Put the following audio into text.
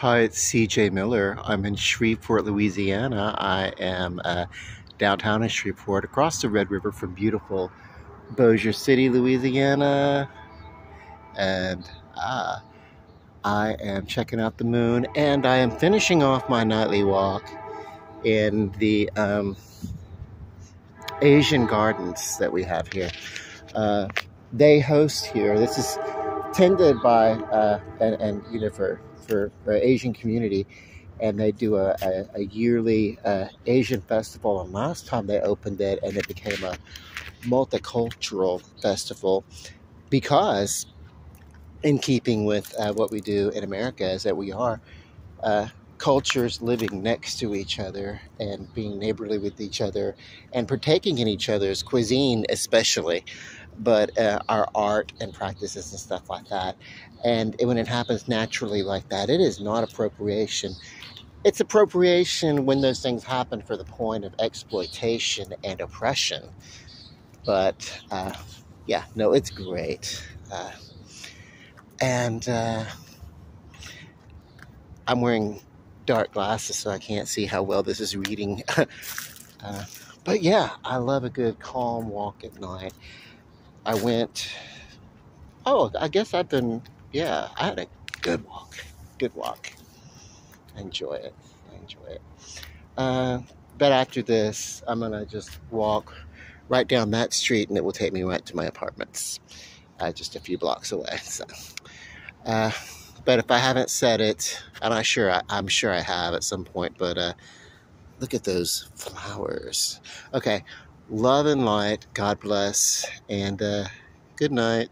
Hi, it's CJ Miller. I'm in Shreveport, Louisiana. I am uh, downtown in Shreveport, across the Red River from beautiful Bossier City, Louisiana. And uh, I am checking out the moon, and I am finishing off my nightly walk in the um, Asian gardens that we have here. Uh, they host here. This is tended by uh, and, and you know for for, for Asian community, and they do a, a, a yearly uh, Asian festival. And last time they opened it, and it became a multicultural festival because, in keeping with uh, what we do in America, is that we are uh, cultures living next to each other and being neighborly with each other and partaking in each other's cuisine, especially, but uh, our art and practices and stuff like that. And when it happens naturally like that, it is not appropriation. It's appropriation when those things happen for the point of exploitation and oppression. But uh, yeah, no, it's great. Uh, and uh, I'm wearing dark glasses, so I can't see how well this is reading. uh, but yeah, I love a good calm walk at night. I went, oh, I guess I've been, yeah, I had a good walk. Good walk. I enjoy it. I enjoy it. Uh, but after this, I'm going to just walk right down that street and it will take me right to my apartments, uh, just a few blocks away. So, uh, but if I haven't said it, and I'm sure I, am sure I have at some point, but uh, look at those flowers. Okay, love and light. God bless, and uh, good night.